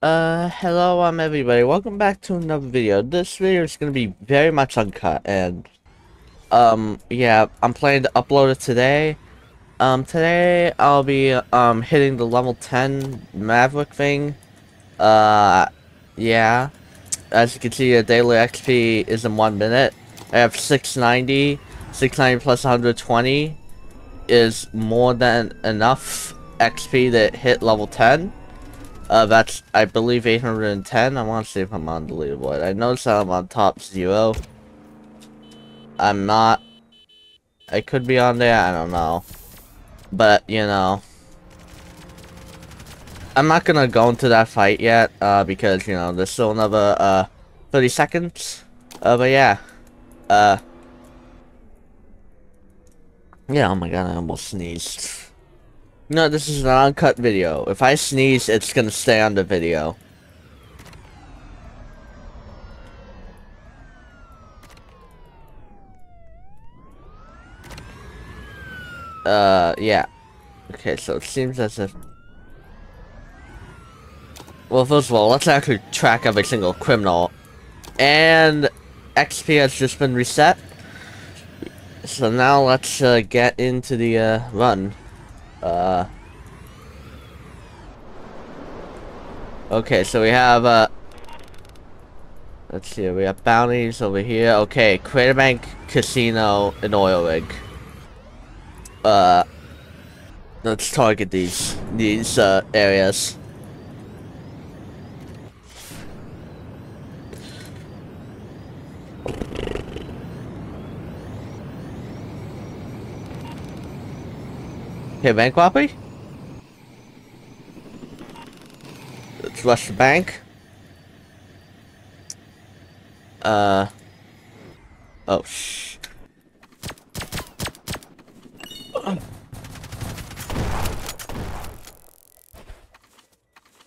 Uh, hello, I'm um, everybody. Welcome back to another video. This video is gonna be very much uncut, and, um, yeah, I'm planning to upload it today. Um, today I'll be, um, hitting the level 10 Maverick thing. Uh, yeah. As you can see, the daily XP is in one minute. I have 690. 690 plus 120 is more than enough XP to hit level 10. Uh, that's, I believe, 810. I want to see if I'm on the leaderboard. I noticed that I'm on top zero. I'm not. I could be on there, I don't know. But, you know. I'm not gonna go into that fight yet, uh, because, you know, there's still another, uh, 30 seconds. Uh, but yeah. Uh. Yeah, oh my god, I almost sneezed. No, this is an uncut video. If I sneeze, it's gonna stay on the video. Uh, yeah. Okay, so it seems as if... Well, first of all, let's actually track every single criminal. And XP has just been reset. So now let's uh, get into the uh, run. Uh. Okay, so we have, uh... Let's see, we have bounties over here. Okay, Crater Bank, Casino, and Oil Rig. Uh... Let's target these, these, uh, areas. Okay, bank robbery? Let's rush the bank. Uh. Oh, shh.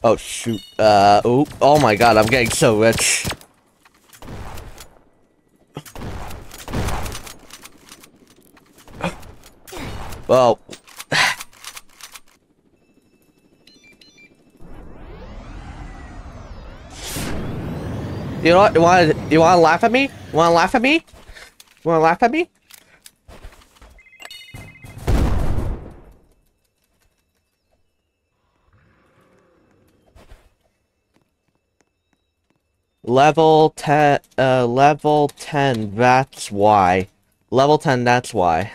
Oh, shoot. Uh, oh, oh my god, I'm getting so rich. Well, You know what? You want you want to laugh at me? You want to laugh at me? You want to laugh at me? Level 10, uh, level 10, that's why. Level 10, that's why.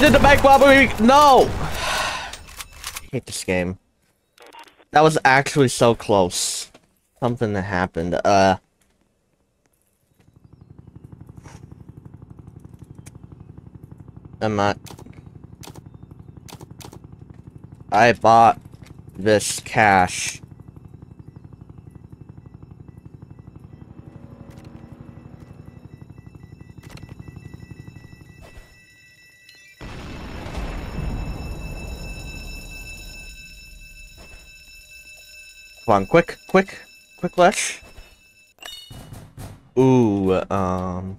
Did the bank robbery! No! I hate this game. That was actually so close. Something that happened. Uh... I'm not... I bought this cash. Come on, quick, quick, quick rush. Ooh, um...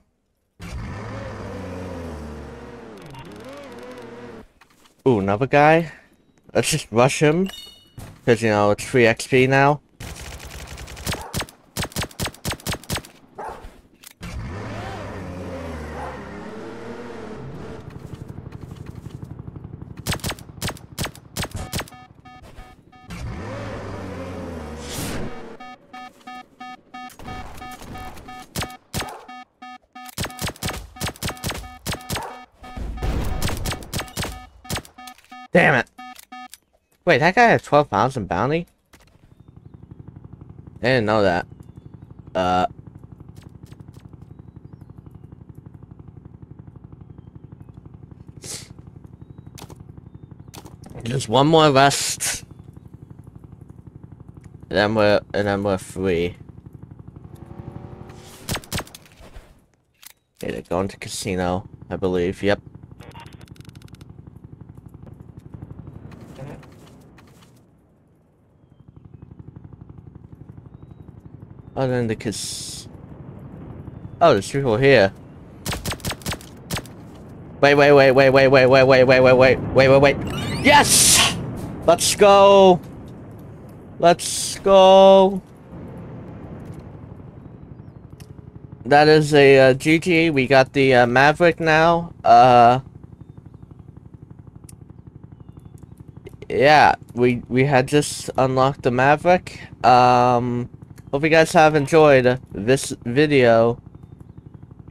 Ooh, another guy? Let's just rush him. Because, you know, it's free XP now. Damn it. Wait, that guy has 12,000 bounty? I didn't know that. Uh... Just one more rest. And then we're, and then we're free. Okay, they're going to casino, I believe. Yep. Other than the cas... Oh, there's people here. Wait, wait, wait, wait, wait, wait, wait, wait, wait, wait, wait, wait, wait, wait. Yes! Let's go! Let's go! That is a uh, GG. We got the uh, Maverick now. Uh... Yeah, we, we had just unlocked the Maverick. Um... Hope you guys have enjoyed this video.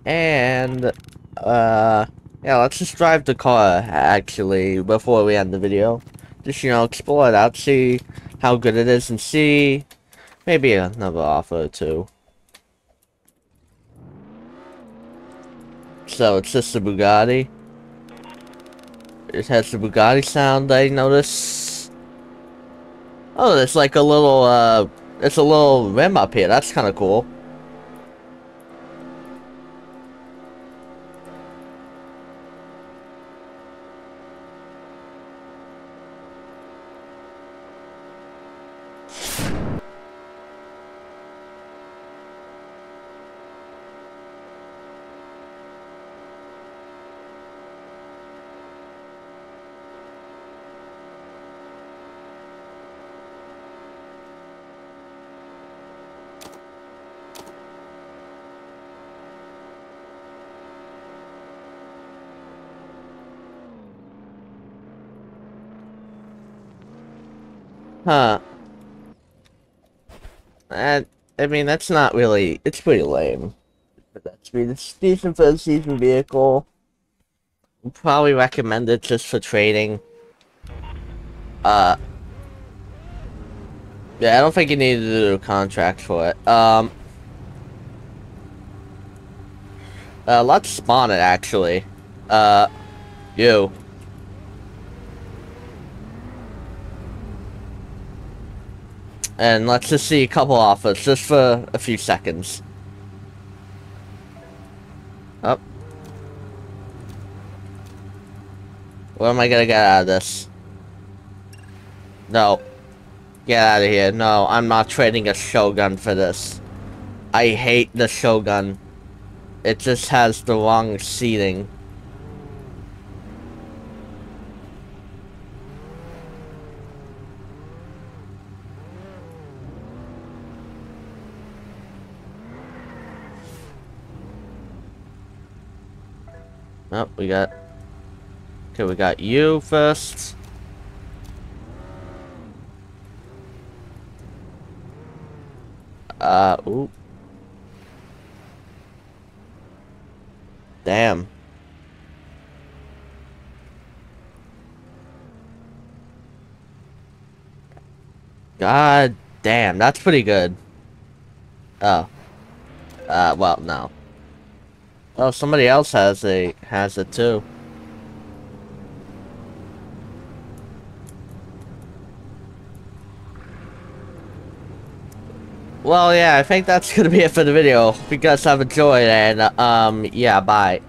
And, uh, yeah, let's just drive the car, actually, before we end the video. Just, you know, explore it out, see how good it is, and see maybe another offer or two. So, it's just a Bugatti. It has the Bugatti sound, I notice. Oh, there's like a little, uh, it's a little rim up here. That's kind of cool. Huh. That, I mean, that's not really, it's pretty lame. But that's me. It's decent for a season vehicle. Probably recommend it just for trading. Uh. Yeah, I don't think you need to do a contract for it. Um. Uh, let's spawn it, actually. Uh, you. And let's just see a couple offers, just for a few seconds. Up. Oh. What am I gonna get out of this? No. Get out of here. No, I'm not trading a Shogun for this. I hate the Shogun. It just has the wrong seating. Oh, we got... Okay, we got you first. Uh, ooh. Damn. God damn, that's pretty good. Oh. Uh, well, no. Oh, somebody else has a has it too. Well, yeah, I think that's gonna be it for the video. Hope you guys have enjoyed, and, um, yeah, bye.